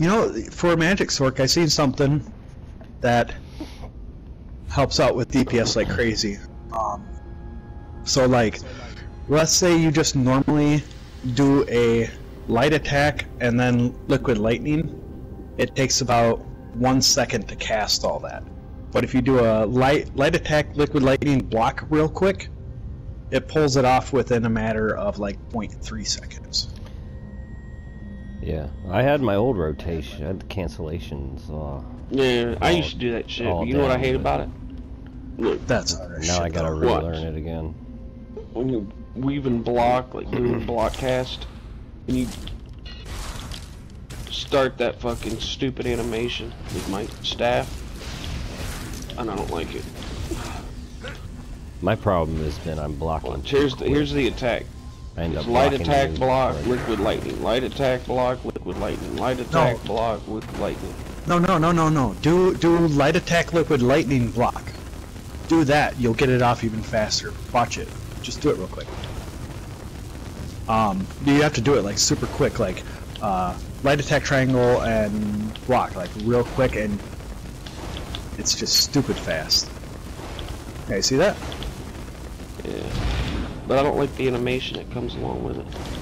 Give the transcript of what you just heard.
you know, for Magic Sorc, I seen something that helps out with DPS like crazy. Um, so like, let's say you just normally do a light attack and then liquid lightning. It takes about one second to cast all that. But if you do a light light attack, liquid lightning block real quick, it pulls it off within a matter of like 0.3 seconds. Yeah, I had my old rotation. I had the cancellations. Uh, Yeah, I all- used to do that shit. you know what I hate about it? Look, That's other now shit, I gotta though. What? relearn it again. when you weave and block, like doing block cast, and you start that fucking stupid animation with my staff, and I don't like it. My problem has been I'm blocking. Watch, too here's the here's the attack. I end up light attack block, quick. liquid lightning. Light attack block, liquid lightning. Light attack block, liquid lightning. No, no, no, no, no. Do do light attack, liquid lightning block. Do that. You'll get it off even faster. Watch it. Just do it real quick. Um, you have to do it like super quick, like uh, light attack triangle and block, like real quick, and it's just stupid fast. Okay, see that? Yeah. But I don't like the animation that comes along with it.